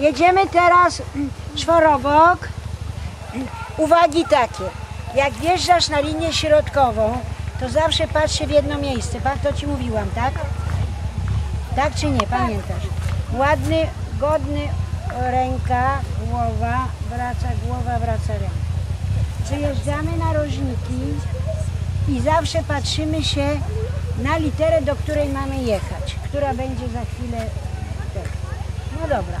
Jedziemy teraz czworobok. Uwagi takie. Jak wjeżdżasz na linię środkową, to zawsze patrz się w jedno miejsce. Pan to ci mówiłam, tak? Tak czy nie? Pamiętasz? Ładny, godny ręka, głowa, wraca głowa, wraca ręka. Przyjeżdżamy na rożniki i zawsze patrzymy się na literę, do której mamy jechać, która będzie za chwilę. No. Dobra,